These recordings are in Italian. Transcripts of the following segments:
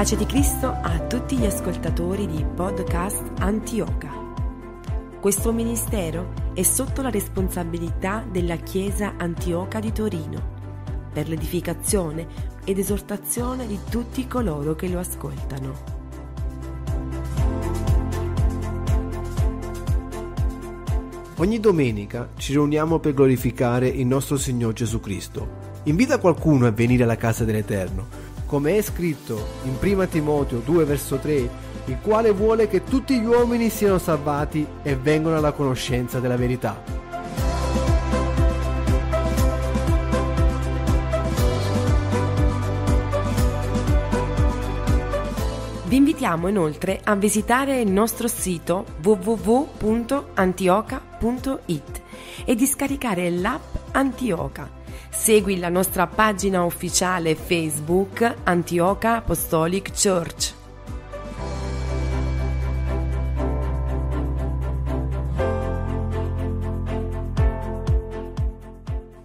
Pace di Cristo a tutti gli ascoltatori di podcast Antioca. Questo ministero è sotto la responsabilità della Chiesa Antioca di Torino per l'edificazione ed esortazione di tutti coloro che lo ascoltano. Ogni domenica ci riuniamo per glorificare il nostro Signore Gesù Cristo. Invita qualcuno a venire alla casa dell'Eterno, come è scritto in 1 Timoteo 2 verso 3, il quale vuole che tutti gli uomini siano salvati e vengano alla conoscenza della verità. Vi invitiamo inoltre a visitare il nostro sito www.antioca.it e di scaricare l'app Antioca. Segui la nostra pagina ufficiale Facebook Antioca Apostolic Church.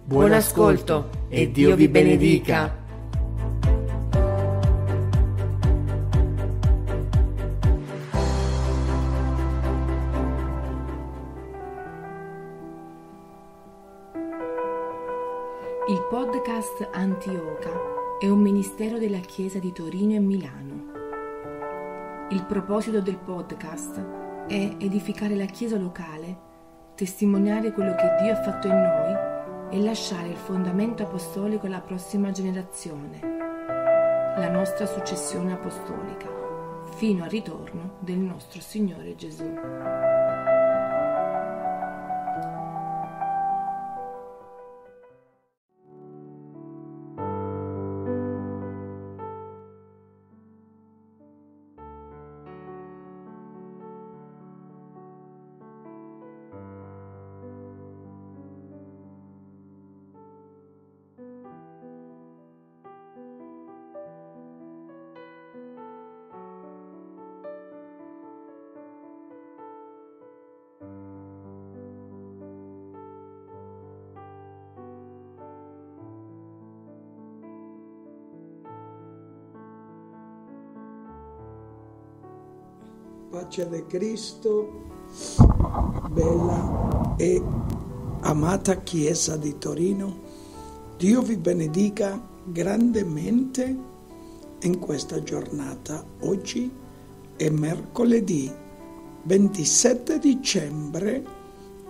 Buon ascolto e Dio vi benedica. Antioca è un ministero della Chiesa di Torino e Milano. Il proposito del podcast è edificare la Chiesa locale, testimoniare quello che Dio ha fatto in noi e lasciare il fondamento apostolico alla prossima generazione, la nostra successione apostolica, fino al ritorno del nostro Signore Gesù. Pace di Cristo, bella e amata Chiesa di Torino, Dio vi benedica grandemente in questa giornata. Oggi è mercoledì 27 dicembre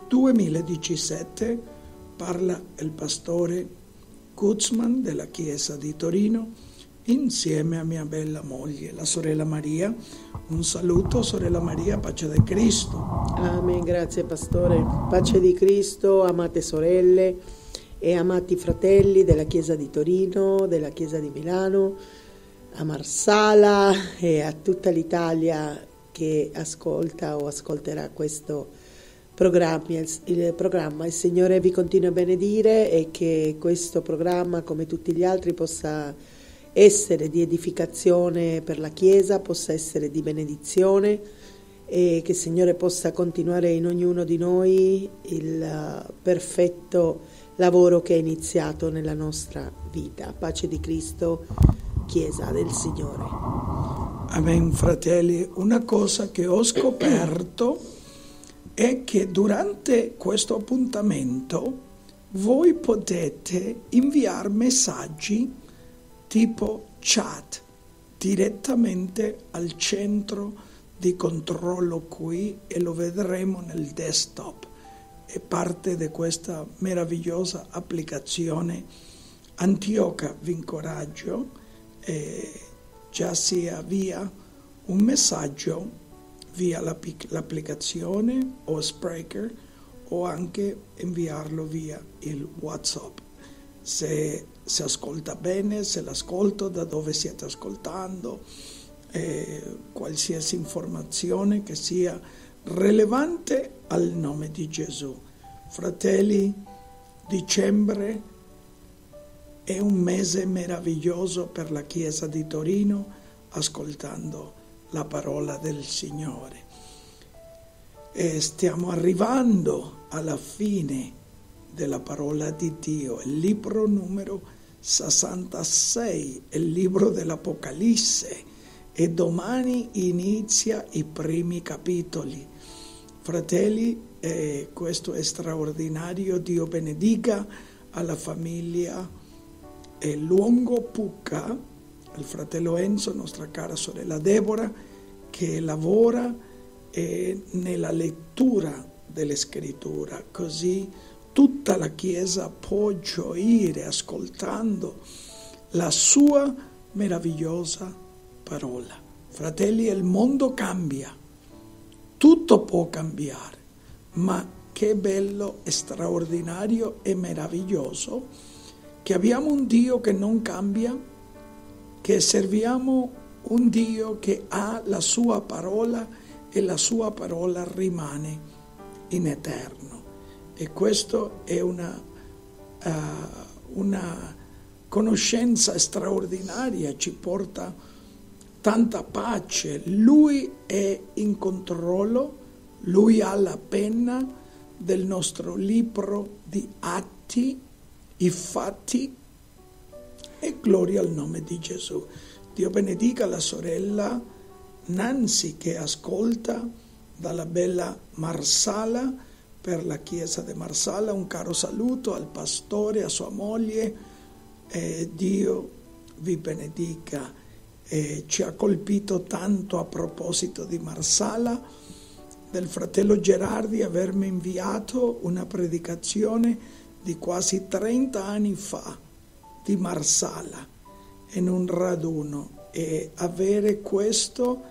2017, parla il pastore Guzman della Chiesa di Torino insieme a mia bella moglie, la sorella Maria. Un saluto, sorella Maria, pace di Cristo. Amen, grazie pastore. Pace di Cristo, amate sorelle e amati fratelli della Chiesa di Torino, della Chiesa di Milano, a Marsala e a tutta l'Italia che ascolta o ascolterà questo programma. Il programma. Il Signore vi continua a benedire e che questo programma, come tutti gli altri, possa essere di edificazione per la Chiesa, possa essere di benedizione e che il Signore possa continuare in ognuno di noi il uh, perfetto lavoro che è iniziato nella nostra vita. Pace di Cristo, Chiesa del Signore. Amen, fratelli. Una cosa che ho scoperto è che durante questo appuntamento voi potete inviare messaggi tipo chat direttamente al centro di controllo qui e lo vedremo nel desktop. È parte di questa meravigliosa applicazione. Antioca vi incoraggio, eh, già sia via un messaggio via l'applicazione o Spreaker o anche inviarlo via il WhatsApp. Se se ascolta bene, se l'ascolto, da dove siete ascoltando, eh, qualsiasi informazione che sia rilevante al nome di Gesù. Fratelli, dicembre è un mese meraviglioso per la Chiesa di Torino, ascoltando la parola del Signore. E stiamo arrivando alla fine della parola di Dio, il libro numero 66, il libro dell'Apocalisse, e domani inizia i primi capitoli. Fratelli, eh, questo è straordinario, Dio benedica alla famiglia eh, Luongo Pucca, al fratello Enzo, nostra cara sorella Deborah, che lavora eh, nella lettura delle scritture, così tutta la Chiesa può gioire ascoltando la sua meravigliosa parola. Fratelli, il mondo cambia, tutto può cambiare, ma che bello straordinario e meraviglioso che abbiamo un Dio che non cambia, che serviamo un Dio che ha la sua parola e la sua parola rimane in eterno. E questo è una, uh, una conoscenza straordinaria, ci porta tanta pace, lui è in controllo, lui ha la penna del nostro libro di atti, i fatti e gloria al nome di Gesù. Dio benedica la sorella Nancy che ascolta dalla bella Marsala per la chiesa di Marsala, un caro saluto al pastore, a sua moglie, e Dio vi benedica eh, ci ha colpito tanto a proposito di Marsala, del fratello Gerardi avermi inviato una predicazione di quasi 30 anni fa di Marsala in un raduno e avere questo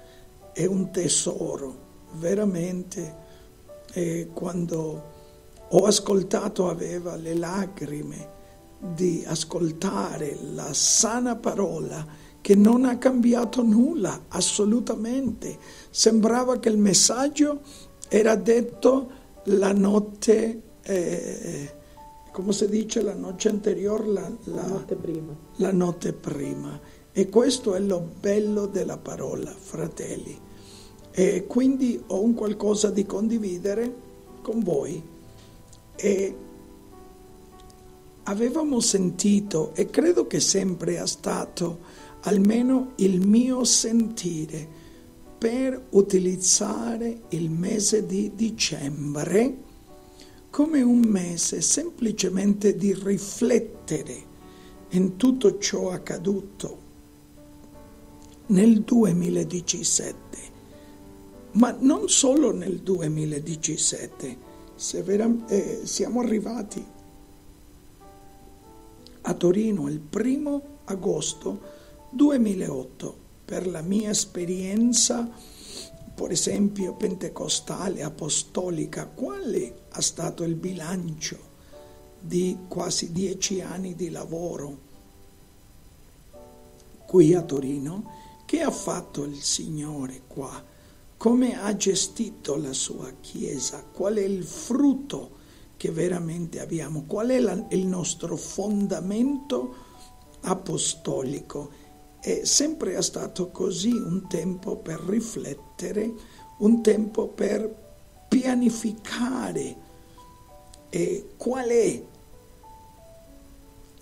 è un tesoro, veramente. E quando ho ascoltato aveva le lacrime di ascoltare la sana parola che non ha cambiato nulla, assolutamente. Sembrava che il messaggio era detto la notte, eh, come si dice, la notte anteriore, la, la, la, notte prima. La notte prima. E questo è lo bello della parola, fratelli. E quindi ho un qualcosa di condividere con voi. E avevamo sentito, e credo che sempre è stato, almeno il mio sentire per utilizzare il mese di dicembre come un mese semplicemente di riflettere in tutto ciò accaduto nel 2017, ma non solo nel 2017, eh, siamo arrivati a Torino il primo agosto 2008, per la mia esperienza, per esempio pentecostale, apostolica, quale è stato il bilancio di quasi dieci anni di lavoro qui a Torino? Che ha fatto il Signore qua? Come ha gestito la sua Chiesa? Qual è il frutto che veramente abbiamo? Qual è la, il nostro fondamento apostolico? è sempre stato così un tempo per riflettere, un tempo per pianificare e qual è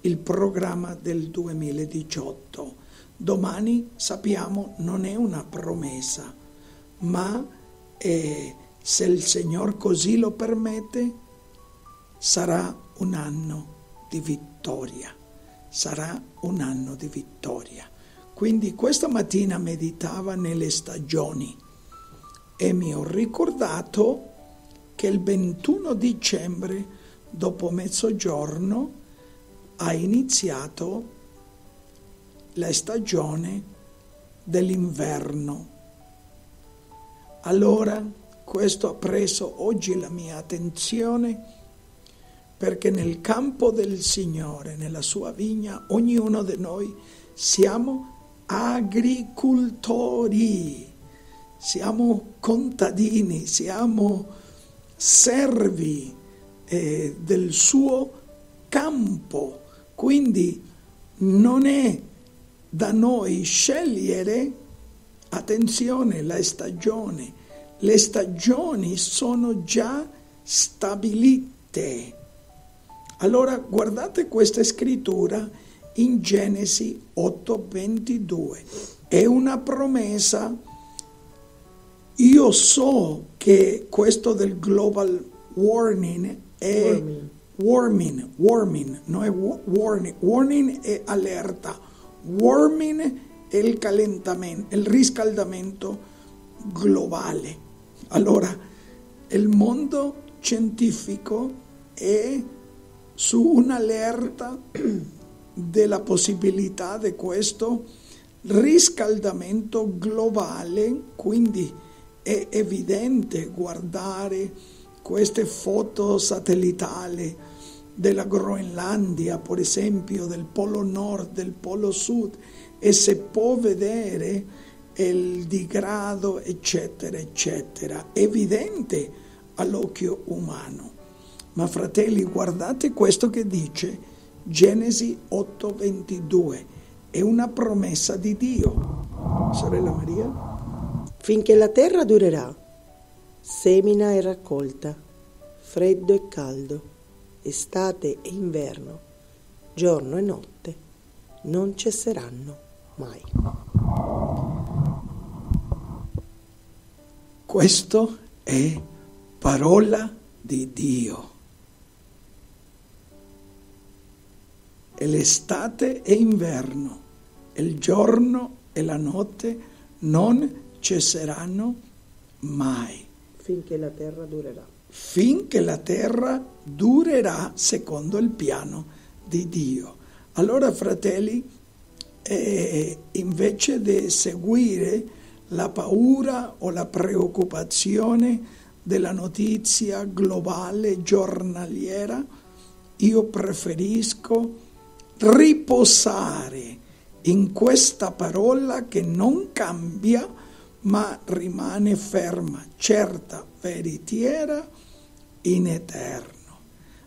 il programma del 2018. Domani sappiamo non è una promessa, ma è, se il Signore così lo permette, sarà un anno di vittoria. Sarà un anno di vittoria. Quindi questa mattina meditava nelle stagioni e mi ho ricordato che il 21 dicembre, dopo mezzogiorno, ha iniziato la stagione dell'inverno. Allora questo ha preso oggi la mia attenzione perché nel campo del Signore, nella sua vigna, ognuno di noi siamo agricoltori, siamo contadini, siamo servi eh, del suo campo, quindi non è da noi scegliere, attenzione, la stagione, le stagioni sono già stabilite. Allora guardate questa scrittura in Genesi 8:22. È una promessa. Io so che questo del global warning è Warming. warming, warming, non è wa- warning, warning è allerta, warming il calentamento, il riscaldamento globale. Allora, il mondo scientifico è su un'allerta della possibilità di questo riscaldamento globale, quindi è evidente guardare queste foto satellitali della Groenlandia, per esempio, del Polo Nord, del Polo Sud, e si può vedere il degrado, eccetera, eccetera, evidente all'occhio umano. Ma fratelli, guardate questo che dice Genesi 8:22, è una promessa di Dio. Sorella Maria? Finché la terra durerà, semina e raccolta, freddo e caldo, estate e inverno, giorno e notte, non cesseranno mai. Questo è parola di Dio. E l'estate e inverno, il giorno e la notte non cesseranno mai, Finché la terra durerà. finché la terra durerà secondo il piano di Dio. Allora, fratelli, eh, invece di seguire la paura o la preoccupazione della notizia globale giornaliera, io preferisco riposare in questa parola che non cambia, ma rimane ferma, certa, veritiera, in eterno.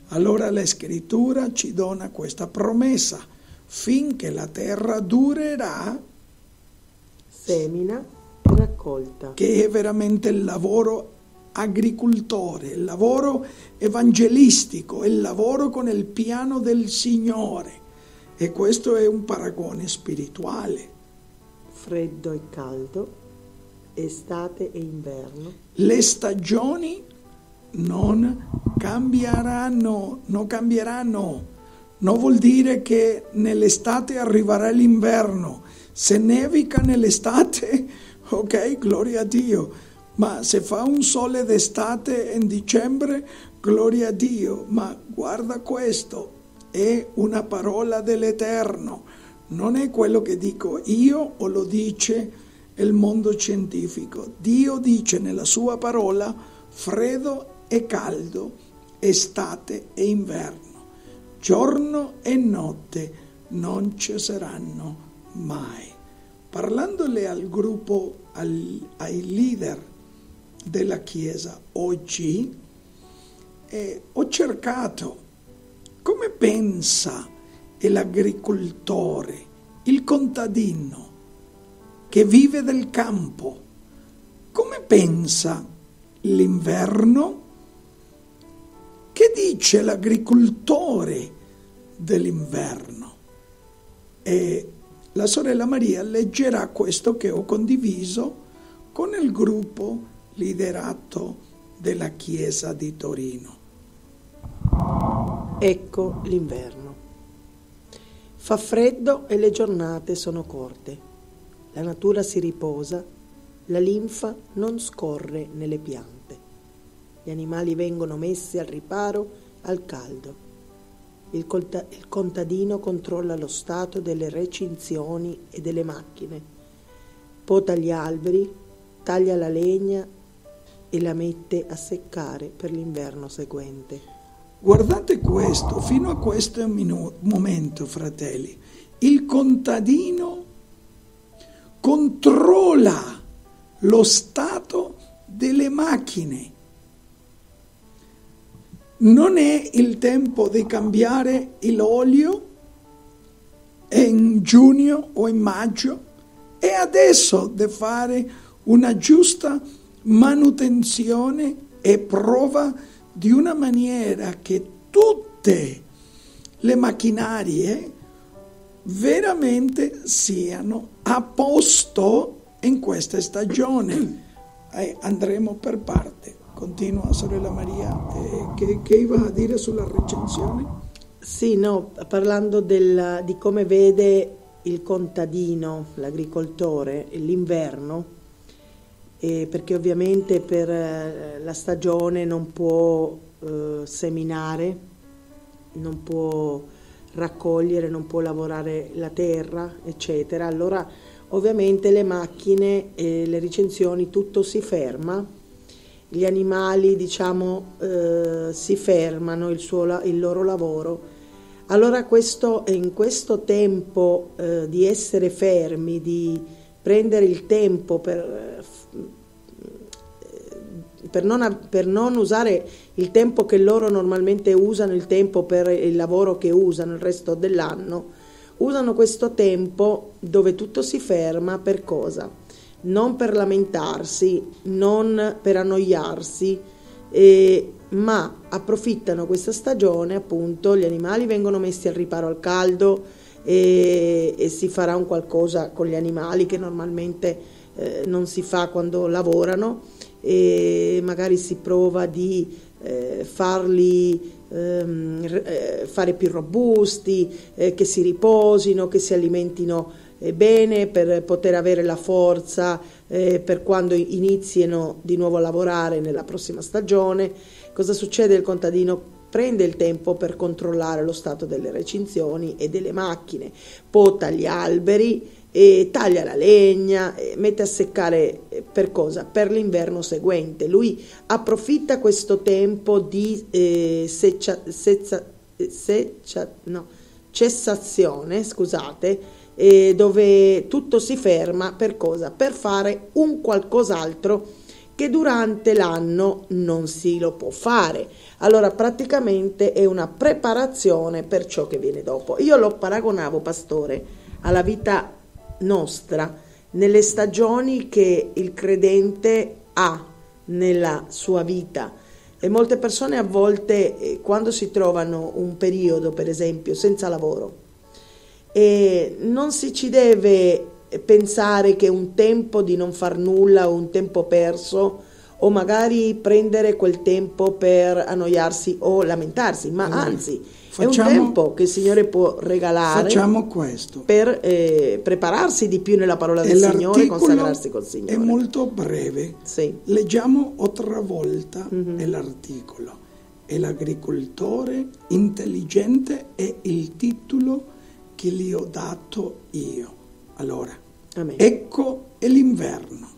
Allora la scrittura ci dona questa promessa, finché la terra durerà, Semina e raccolta. che è veramente il lavoro agricoltore, il lavoro evangelistico, il lavoro con il piano del Signore. E questo è un paragone spirituale. Freddo e caldo, estate e inverno, Le stagioni non cambieranno, non cambieranno. Non vuol dire che nell'estate arriverà l'inverno. Se nevica nell'estate, ok, gloria a Dio. Ma se fa un sole d'estate in dicembre, gloria a Dio. Ma guarda questo, è una parola dell'Eterno. Non è quello che dico io o lo dice il mondo scientifico. Dio dice nella sua parola freddo e caldo, estate e inverno, giorno e notte non cesseranno mai. Parlandole al gruppo, al- ai leader della Chiesa oggi, eh, ho cercato come pensa l'agricoltore, il contadino che vive del campo, come pensa l'inverno? Che dice l'agricoltore dell'inverno? E la sorella Maria leggerà questo che ho condiviso con il gruppo liderato della Chiesa di Torino. Ecco l'inverno. Fa freddo e le giornate sono corte. La natura si riposa, la linfa non scorre nelle piante. Gli animali vengono messi al riparo al caldo. Il, colta- il contadino controlla lo stato delle recinzioni e delle macchine. Pota gli alberi, taglia la legna e la mette a seccare per l'inverno seguente. Guardate questo, fino a questo minu- momento, fratelli, il contadino controlla lo stato delle macchine. Non è il tempo di cambiare l'olio in giugno o in maggio, è adesso di fare una giusta manutenzione e prova di una maniera che tutte le macchinarie veramente siano a posto in questa stagione. Eh, andremo per parte. Continua sorella Maria, eh, che, che iba a dire sulla recensione? Sì, no, parlando del, di come vede il contadino, l'agricoltore, l'inverno, eh, perché ovviamente per eh, la stagione non può eh, seminare, non può raccogliere, non può lavorare la terra, eccetera. Allora ovviamente le macchine, le recensioni, tutto si ferma, gli animali diciamo eh, si fermano il, suo, il, loro lavoro. Allora questo, in questo tempo eh, di essere fermi, di prendere il tempo per per non, per non, usare il tempo che loro normalmente usano, il tempo per il lavoro che usano il resto dell'anno, usano questo tempo dove tutto si ferma per cosa? Non per lamentarsi, non per annoiarsi, eh, ma approfittano questa stagione, appunto, gli animali vengono messi al riparo al caldo e, e si farà un qualcosa con gli animali che normalmente eh, non si fa quando lavorano e magari si prova di eh, farli ehm, eh, fare più robusti, eh, che si riposino, che si alimentino bene per poter avere la forza eh, per quando iniziano di nuovo a lavorare nella prossima stagione. Cosa succede? Il contadino prende il tempo per controllare lo stato delle recinzioni e delle macchine, pota gli alberi taglia la legna, mette a seccare eh, per cosa? Per l'inverno seguente. Lui approfitta questo tempo di eh, seccia, seccia, seccia, no, cessazione, scusate, eh, dove tutto si ferma per cosa? Per fare un qualcos'altro che durante l'anno non si lo può fare. Allora praticamente è una preparazione per ciò che viene dopo. Io lo paragonavo, pastore, alla vita nostra nelle stagioni che il credente ha nella sua vita. E molte persone a volte, eh, quando si trovano un periodo, per esempio, senza lavoro, e non si ci deve pensare che un tempo di non far nulla o un tempo perso o magari prendere quel tempo per annoiarsi o lamentarsi, ma allora, anzi facciamo, è un tempo che il Signore può regalare per eh, prepararsi di più nella parola del Signore e consacrarsi col Signore. È molto breve. Sì. Leggiamo altra volta mm-hmm. l'articolo. È l'agricoltore intelligente è il titolo che gli ho dato io. Allora, Amen. ecco è l'inverno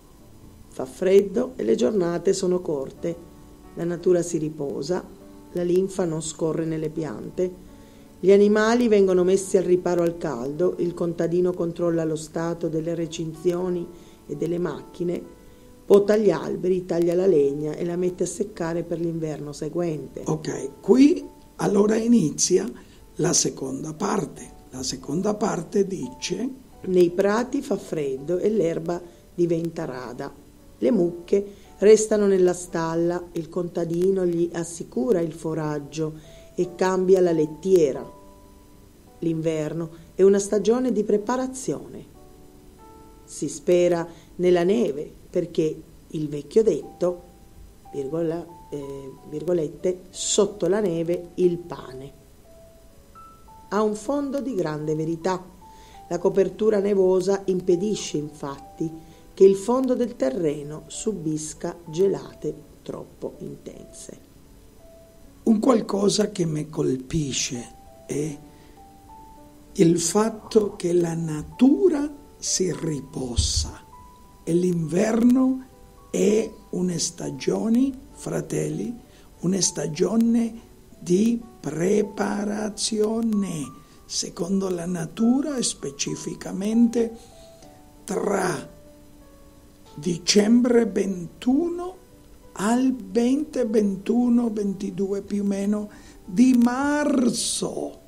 Fa freddo e le giornate sono corte, la natura si riposa, la linfa non scorre nelle piante, gli animali vengono messi al riparo al caldo, il contadino controlla lo stato delle recinzioni e delle macchine, pota gli alberi, taglia la legna e la mette a seccare per l'inverno seguente. Ok, qui allora inizia la seconda parte. La seconda parte dice... Nei prati fa freddo e l'erba diventa rada. Le mucche restano nella stalla, il contadino gli assicura il foraggio e cambia la lettiera. L'inverno è una stagione di preparazione. Si spera nella neve perché il vecchio detto, virgola, eh, virgolette, sotto la neve il pane. Ha un fondo di grande verità. La copertura nevosa impedisce infatti che il fondo del terreno subisca gelate troppo intense. Un qualcosa che mi colpisce è il fatto che la natura si riposa e l'inverno è una stagione, fratelli, una stagione di preparazione, secondo la natura specificamente tra dicembre 21 al 20, 21, 22 più o meno di marzo.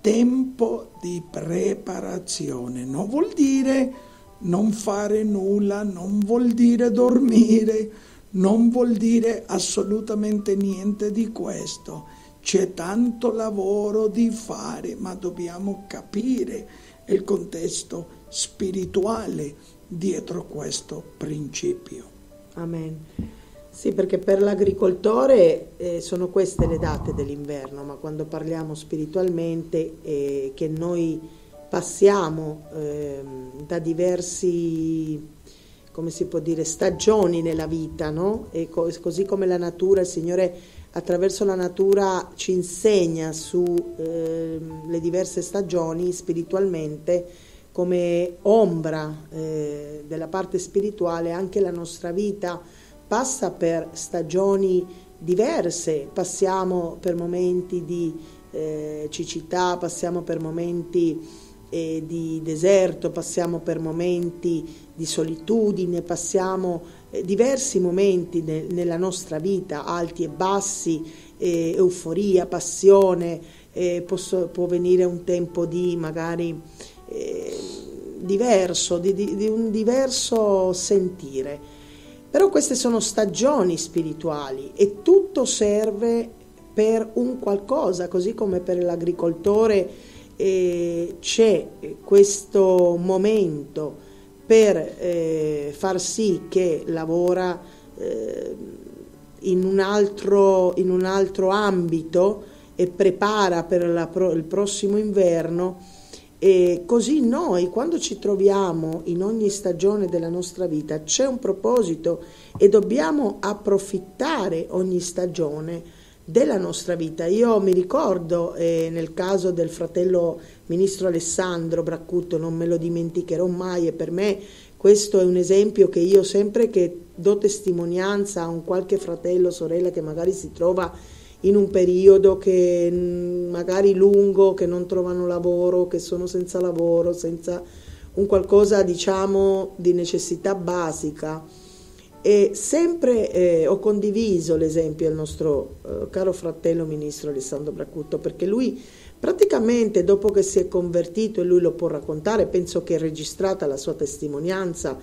Tempo di preparazione. Non vuol dire non fare nulla, non vuol dire dormire, non vuol dire assolutamente niente di questo. c'è tanto lavoro di fare, ma dobbiamo capire il contesto spirituale dietro questo principio. Amen. Sì, perché per l'agricoltore eh, sono queste le date dell'inverno, ma quando parliamo spiritualmente eh, che noi passiamo eh, da diversi, come si può dire, stagioni nella vita, no? E co- così come la natura, il Signore attraverso la natura ci insegna sulle ehm, diverse stagioni spiritualmente, come ombra eh, della parte spirituale, anche la nostra vita passa per stagioni diverse, passiamo per momenti di eh, cicità, passiamo per momenti eh, di deserto, passiamo per momenti di solitudine, passiamo eh, diversi momenti ne, nella nostra vita, alti e bassi, eh, euforia, passione, posso, può venire un tempo di magari eh, diverso, di, di, di un diverso sentire. Però queste sono stagioni spirituali e tutto serve per un qualcosa, così come per l'agricoltore eh, c'è questo momento per eh, far sì che lavora eh, in, un altro, in, un altro, ambito e prepara per la, il prossimo inverno. E così noi, quando ci troviamo in ogni stagione della nostra vita, c'è un proposito e dobbiamo approfittare ogni stagione della nostra vita. Io mi ricordo eh, nel caso del fratello ministro Alessandro Braccutto, non me lo dimenticherò mai e per me questo è un esempio che io sempre che do testimonianza a un qualche fratello o sorella che magari si trova in un periodo che mm, magari lungo, che non trovano lavoro, che sono senza lavoro, senza un qualcosa diciamo di necessità basica. E sempre eh, ho condiviso l'esempio del nostro eh, caro fratello ministro Alessandro Bracutto perché lui praticamente dopo che si è convertito e lui lo può raccontare, penso che è registrata la sua testimonianza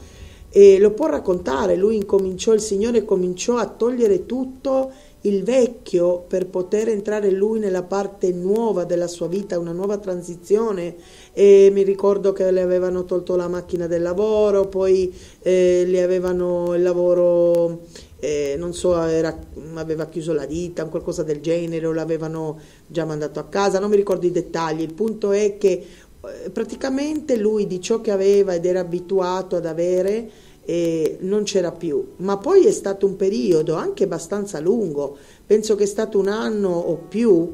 e lo può raccontare, lui incominciò, il Signore cominciò a togliere tutto il vecchio per poter entrare lui nella parte nuova della sua vita, una nuova transizione e mi ricordo che le avevano tolto la macchina del lavoro, poi eh, le avevano il lavoro, eh, non so, era, aveva chiuso la ditta, qualcosa del genere o l'avevano già mandato a casa, non mi ricordo i dettagli, il punto è che eh, praticamente lui di ciò che aveva ed era abituato ad avere e non c'era più. Ma poi è stato un periodo anche abbastanza lungo, penso che è stato un anno o più,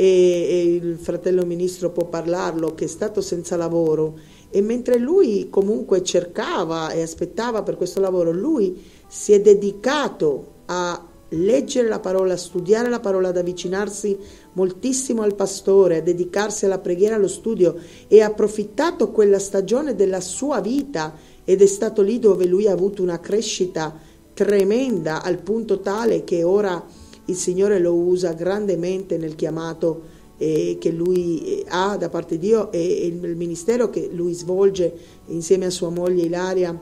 e, il fratello ministro può parlarlo, che è stato senza lavoro. E mentre lui comunque cercava e aspettava per questo lavoro, lui si è dedicato a leggere la parola, a studiare la parola, ad avvicinarsi moltissimo al pastore, a dedicarsi alla preghiera, allo studio e ha approfittato quella stagione della sua vita ed è stato lì dove lui ha avuto una crescita tremenda al punto tale che ora il Signore lo usa grandemente nel chiamato eh, che lui eh, ha da parte di Dio e, e, il ministero che lui svolge insieme a sua moglie Ilaria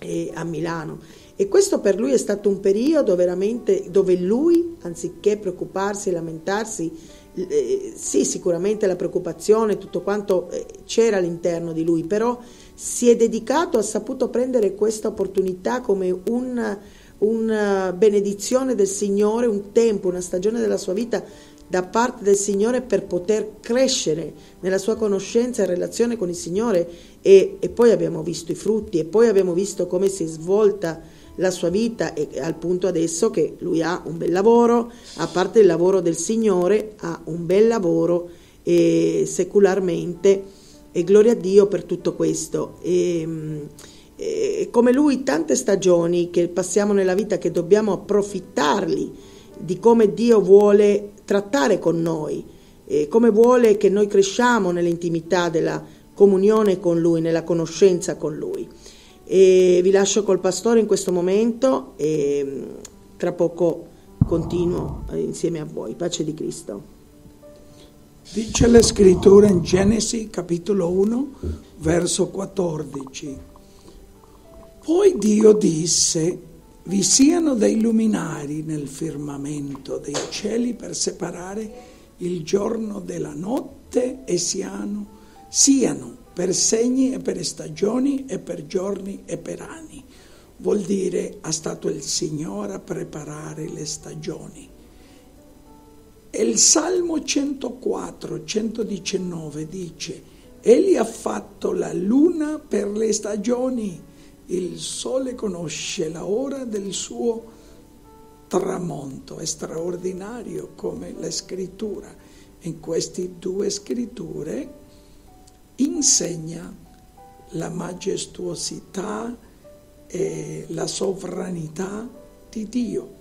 eh, a Milano. E questo per lui è stato un periodo veramente dove lui, anziché preoccuparsi e lamentarsi, eh, sì, sicuramente la preoccupazione, tutto quanto eh, c'era all'interno di lui, però si è dedicato, ha saputo prendere questa opportunità come una, una benedizione del Signore, un tempo, una stagione della sua vita da parte del Signore per poter crescere nella sua conoscenza e relazione con il Signore e, e, poi abbiamo visto i frutti e poi abbiamo visto come si è svolta la sua vita e al punto adesso che lui ha un bel lavoro, a parte il lavoro del Signore, ha un bel lavoro e secularmente e gloria a Dio per tutto questo. E, e, come lui tante stagioni che passiamo nella vita che dobbiamo approfittarli di come Dio vuole trattare con noi, e come vuole che noi cresciamo nell'intimità della comunione con Lui, nella conoscenza con Lui. E vi lascio col pastore in questo momento e tra poco continuo insieme a voi. Pace di Cristo. Dice la scrittura in Genesi capitolo 1, verso 14. Poi Dio disse, vi siano dei luminari nel firmamento dei cieli per separare il giorno dalla notte e siano, siano per segni e per stagioni e per giorni e per anni. Vuol dire ha stato il Signore a preparare le stagioni. E il Salmo 104, 119 dice, Egli ha fatto la luna per le stagioni, il sole conosce la ora del suo tramonto, è straordinario come la scrittura in queste due scritture insegna la majestuosità e la sovranità di Dio.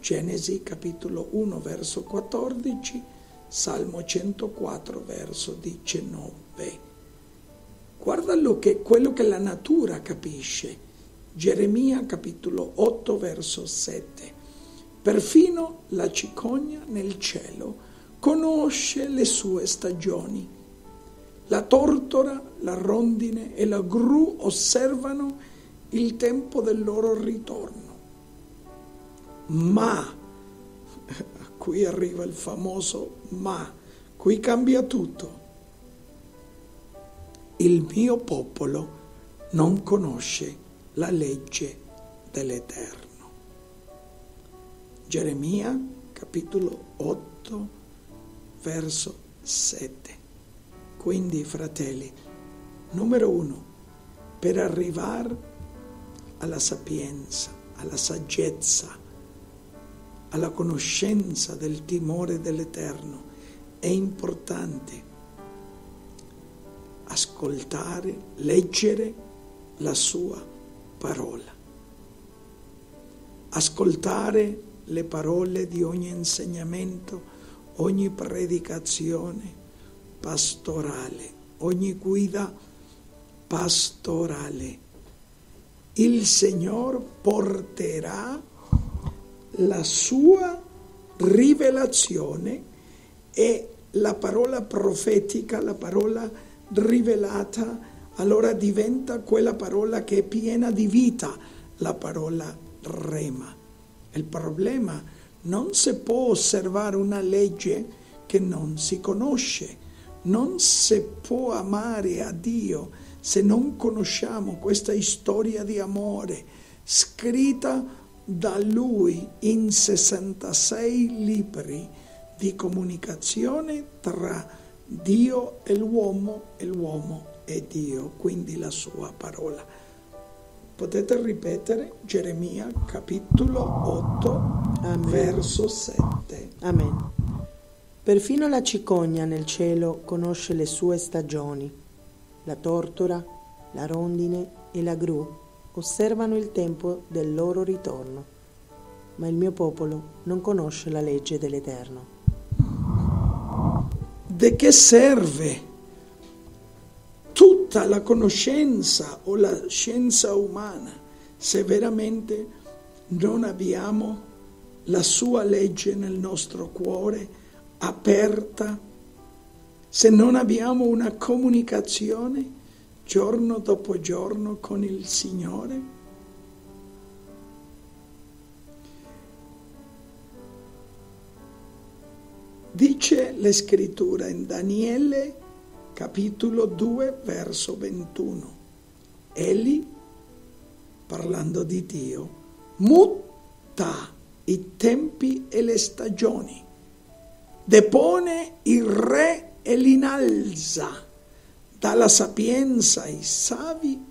Genesi capitolo 1 verso 14, Salmo 104 verso 19. Guarda che, quello che la natura capisce. Geremia capitolo 8 verso 7. Perfino la cicogna nel cielo conosce le sue stagioni. La tortora, la rondine e la gru osservano il tempo del loro ritorno. Ma, qui arriva il famoso ma, qui cambia tutto. Il mio popolo non conosce la legge dell'Eterno. Geremia capitolo 8 verso 7. Quindi fratelli, numero uno, per arrivare alla sapienza, alla saggezza, alla conoscenza del timore dell'Eterno, è importante ascoltare, leggere la sua parola. Ascoltare le parole di ogni insegnamento, ogni predicazione pastorale, ogni guida pastorale. Il Signore porterà la sua rivelazione e la parola profetica, la parola rivelata, allora diventa quella parola che è piena di vita, la parola rema. Il problema non si può osservare una legge che non si conosce, non si può amare a Dio se non conosciamo questa storia di amore scritta da Lui in 66 libri di comunicazione tra Dio e l'uomo e l'uomo e Dio, quindi la sua parola. Potete ripetere Geremia capitolo 8 Amen. verso 7. Amen. Perfino la cicogna nel cielo conosce le sue stagioni. La tortora, la rondine e la gru osservano il tempo del loro ritorno, ma il mio popolo non conosce la legge dell'Eterno. Di che serve tutta la conoscenza o la scienza umana se veramente non abbiamo la sua legge nel nostro cuore aperta, se non abbiamo una comunicazione giorno dopo giorno con il Signore? Dice la scrittura in Daniele capitolo 2, verso 21. Egli, parlando di Dio, mutta i tempi e le stagioni, depone il re e l'inalza, dalla sapienza ai savi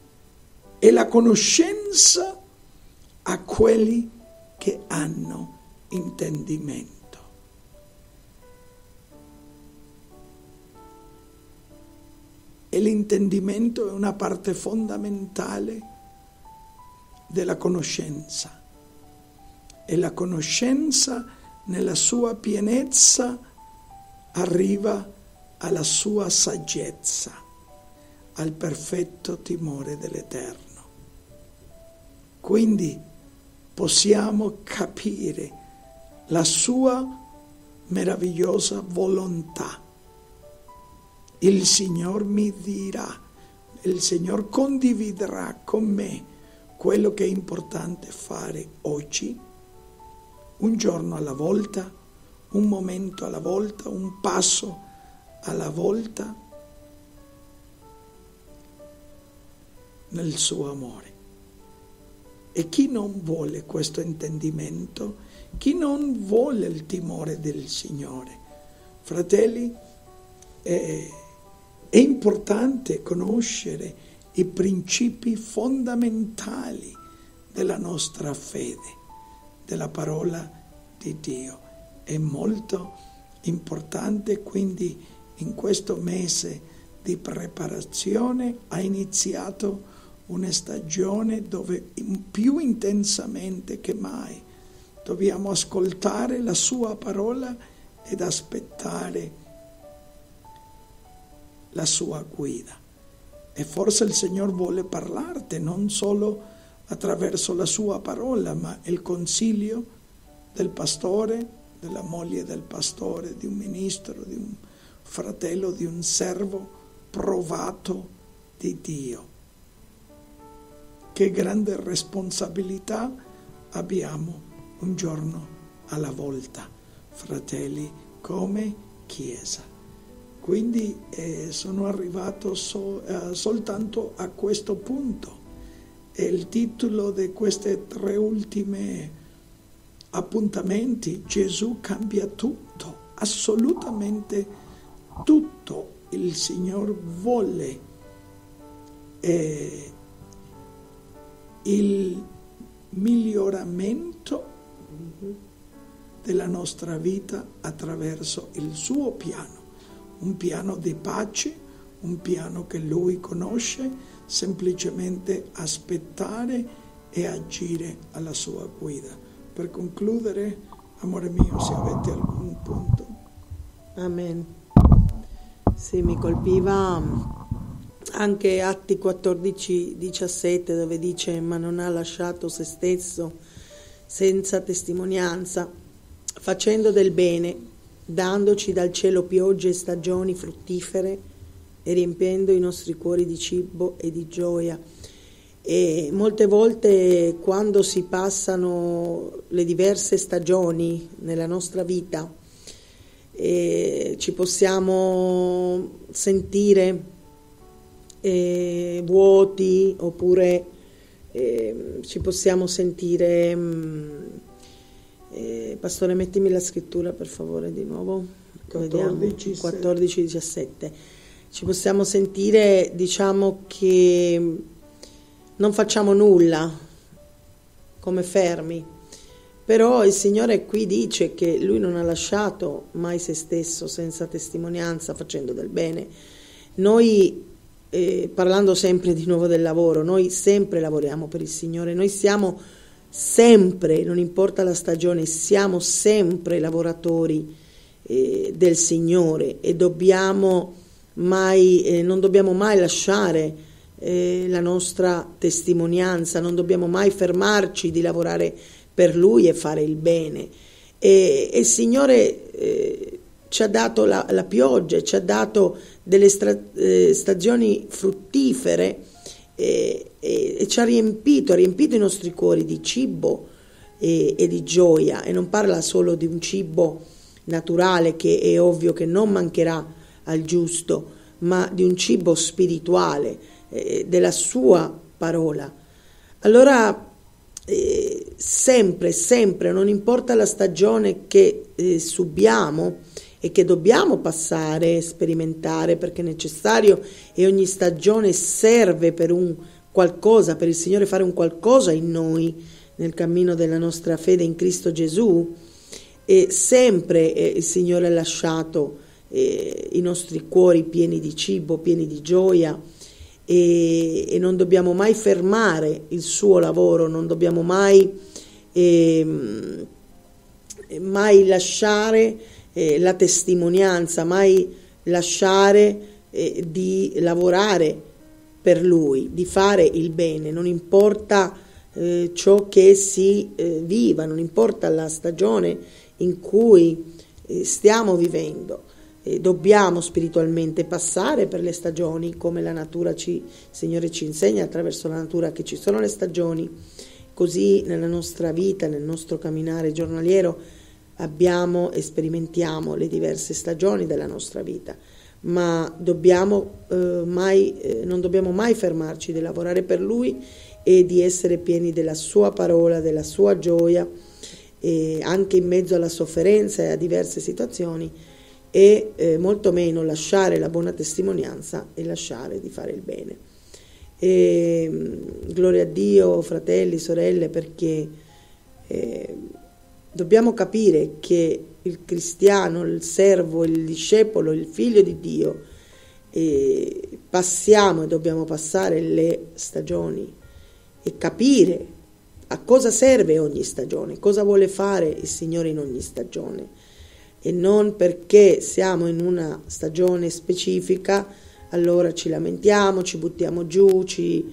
e la conoscenza a quelli che hanno intendimento. E l'intendimento è una parte fondamentale della conoscenza e la conoscenza nella sua pienezza arriva alla sua saggezza, al perfetto timore dell'Eterno. Quindi possiamo capire la sua meravigliosa volontà il Signore mi dirà, il Signore condividerà con me. Quello che è importante fare oggi, un giorno alla volta, un momento alla volta, un passo alla volta nel suo amore. E chi non vuole questo intendimento, chi non vuole il timore del Signore, fratelli, è, è importante conoscere i principi fondamentali della nostra fede, della parola di Dio. È molto importante quindi in questo mese di preparazione ha iniziato una stagione dove più intensamente che mai dobbiamo ascoltare la sua parola ed aspettare la sua guida. E forse il Signore vuole parlarti non solo attraverso la sua parola, ma il consiglio del pastore, della moglie del pastore, di un ministro, di un fratello, di un servo provato di Dio che grande responsabilità abbiamo un giorno alla volta, fratelli, come Chiesa. Quindi eh, sono arrivato so, eh, soltanto a questo punto. Il titolo di queste tre ultime appuntamenti, Gesù cambia tutto, assolutamente tutto. Il Signore vuole eh, il miglioramento della nostra vita attraverso il suo piano, un piano di pace, un piano che lui conosce, semplicemente aspettare e agire alla sua guida. Per concludere, amore mio, se avete alcun punto. Amen. Sì, mi colpiva anche Atti 14, 17 dove dice ma non ha lasciato se stesso senza testimonianza, facendo del bene, dandoci dal cielo piogge e stagioni fruttifere e riempiendo i nostri cuori di cibo e di gioia. E molte volte quando si passano le diverse stagioni nella nostra vita, eh, ci possiamo sentire eh, vuoti oppure eh, ci possiamo sentire... Mh, mm, eh, Pastore, mettimi la scrittura per favore di nuovo. 14-17. Ci possiamo sentire, diciamo che non facciamo nulla, come fermi. Però il Signore qui dice che Lui non ha lasciato mai se stesso senza testimonianza facendo del bene. Noi eh, parlando sempre di nuovo del lavoro, noi sempre lavoriamo per il Signore, noi siamo sempre, non importa la stagione, siamo sempre lavoratori eh, del Signore e dobbiamo mai, eh, non dobbiamo mai lasciare eh, la nostra testimonianza, non dobbiamo mai fermarci di lavorare per Lui e fare il bene. E, e il Signore eh, ci ha dato la, la pioggia, ci ha dato delle stra- eh, stagioni fruttifere e, e, ci ha riempito, ha riempito i nostri cuori di cibo e, e di gioia e non parla solo di un cibo naturale che è ovvio che non mancherà al giusto, ma di un cibo spirituale, eh, della sua parola. Allora, eh, sempre, sempre, non importa la stagione che eh, subiamo, e che dobbiamo passare, sperimentare perché è necessario e ogni stagione serve per un qualcosa, per il Signore fare un qualcosa in noi nel cammino della nostra fede in Cristo Gesù. E sempre eh, il Signore ha lasciato eh, i nostri cuori pieni di cibo, pieni di gioia e, e, non dobbiamo mai fermare il suo lavoro, non dobbiamo mai, eh, mai lasciare eh, la testimonianza, mai lasciare eh, di lavorare per lui, di fare il bene, non importa eh, ciò che si eh, viva, non importa la stagione in cui eh, stiamo vivendo. dobbiamo spiritualmente passare per le stagioni, come la natura ci, Signore ci insegna attraverso la natura che ci sono le stagioni, così nella nostra vita, nel nostro camminare giornaliero abbiamo e sperimentiamo le diverse stagioni della nostra vita, ma dobbiamo, eh, mai, eh, non dobbiamo mai fermarci di lavorare per Lui e di essere pieni della Sua parola, della Sua gioia, anche in mezzo alla sofferenza e a diverse situazioni e eh, molto meno lasciare la buona testimonianza e lasciare di fare il bene. E, mm, gloria a Dio, fratelli, sorelle, perché eh, dobbiamo capire che il cristiano, il servo, il discepolo, il figlio di Dio, eh, passiamo e dobbiamo passare le stagioni e capire a cosa serve ogni stagione, cosa vuole fare il Signore in ogni stagione. E non perché siamo in una stagione specifica, allora ci lamentiamo, ci buttiamo giù, ci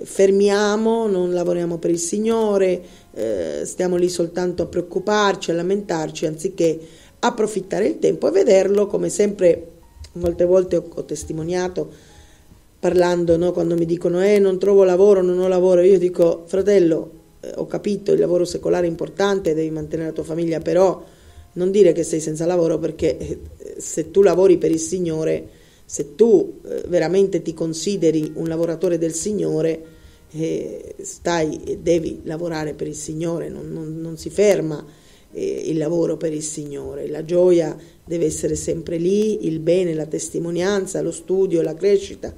fermiamo, non lavoriamo per il Signore, eh, stiamo lì soltanto a preoccuparci, a lamentarci, anziché approfittare il tempo e vederlo come sempre, molte volte ho, ho testimoniato parlando, no, quando mi dicono eh non trovo lavoro, non ho lavoro, io dico fratello, eh, ho capito, il lavoro secolare è importante, devi mantenere la tua famiglia, però non dire che sei senza lavoro perché eh, se tu lavori per il Signore, se tu eh, veramente ti consideri un lavoratore del Signore, eh, stai, devi lavorare per il Signore, non, non, non si ferma eh, il lavoro per il Signore, la gioia deve essere sempre lì, il bene, la testimonianza, lo studio, la crescita,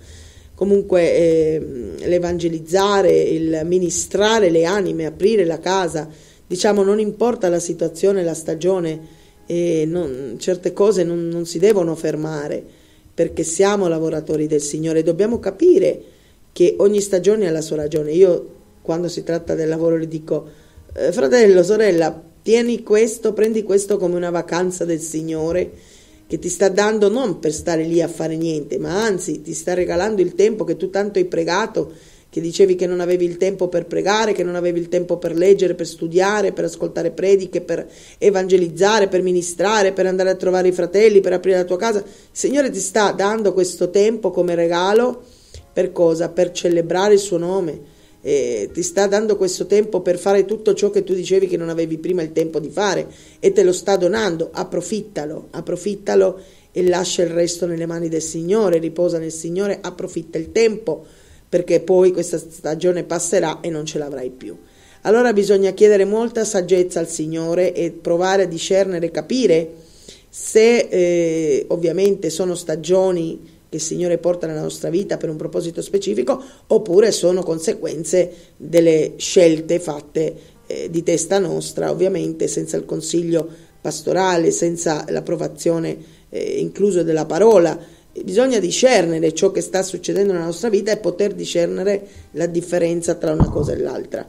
comunque eh, l'evangelizzare, il ministrare le anime, aprire la casa, diciamo non importa la situazione, la stagione, e non, certe cose non, si devono fermare perché siamo lavoratori del Signore, dobbiamo capire che ogni stagione ha la sua ragione. Io quando si tratta del lavoro gli dico, eh, fratello, sorella, tieni questo, prendi questo come una vacanza del Signore che ti sta dando non per stare lì a fare niente, ma anzi ti sta regalando il tempo che tu tanto hai pregato che dicevi che non avevi il tempo per pregare, che non avevi il tempo per leggere, per studiare, per ascoltare prediche, per evangelizzare, per ministrare, per andare a trovare i fratelli, per aprire la tua casa. Il Signore ti sta dando questo tempo come regalo per cosa? Per celebrare il suo nome. E ti sta dando questo tempo per fare tutto ciò che tu dicevi che non avevi prima il tempo di fare e te lo sta donando, approfittalo, approfittalo e lascia il resto nelle mani del Signore, riposa nel Signore, approfitta il tempo perché poi questa stagione passerà e non ce l'avrai più. Allora bisogna chiedere molta saggezza al Signore e provare a discernere capire se eh, ovviamente sono stagioni che il Signore porta nella nostra vita per un proposito specifico oppure sono conseguenze delle scelte fatte eh, di testa nostra, ovviamente senza il consiglio pastorale, senza l'approvazione eh, incluso della parola bisogna discernere ciò che sta succedendo nella nostra vita e poter discernere la differenza tra una cosa e l'altra.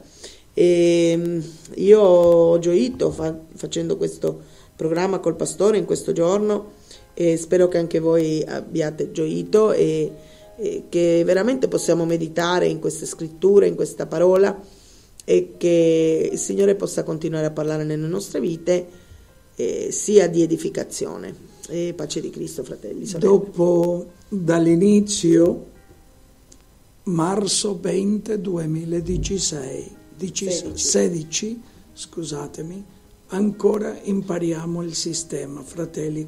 E ehm, io ho gioito fa, facendo questo programma col pastore in questo giorno e spero che anche voi abbiate gioito e, e che veramente possiamo meditare in queste scritture, in questa parola e che il Signore possa continuare a parlare nelle nostre vite eh, sia di edificazione. E pace di Cristo, fratelli. Sorelle. Dopo dall'inizio, marzo 20 2016, 16. 16, scusatemi, ancora impariamo il sistema, fratelli.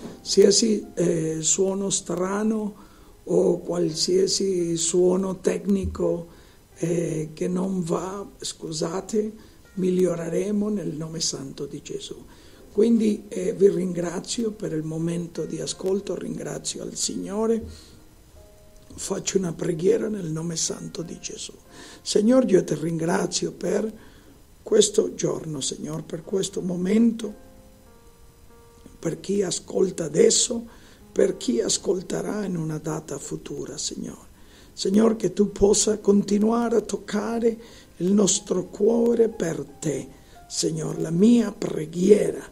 Qualsiasi eh, suono strano o qualsiasi suono tecnico eh, che non va, scusate, miglioreremo nel nome santo di Gesù. Quindi eh, vi ringrazio per il momento di ascolto, ringrazio al Signore, faccio una preghiera nel nome santo di Gesù. Signore, io ti ringrazio per questo giorno, Signore, per questo momento, per chi ascolta adesso, per chi ascolterà in una data futura, Signore. Signore, che tu possa continuare a toccare il nostro cuore per te Signore, la mia preghiera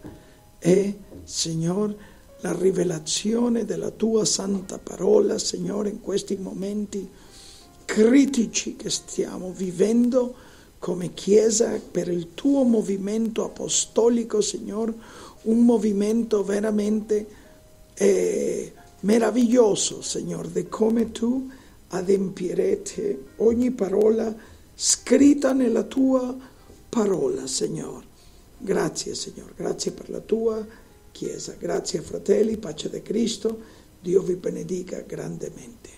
è, Signore, la rivelazione della tua santa parola, Signore, in questi momenti critici che stiamo vivendo come Chiesa per il tuo movimento apostolico, Signore, un movimento veramente è meraviglioso, Signore, di come tu adempirete ogni parola scritta nella tua parola, Signore. Grazie, Signore, grazie per la tua Chiesa. Grazie, fratelli, pace di Cristo. Dio vi benedica grandemente.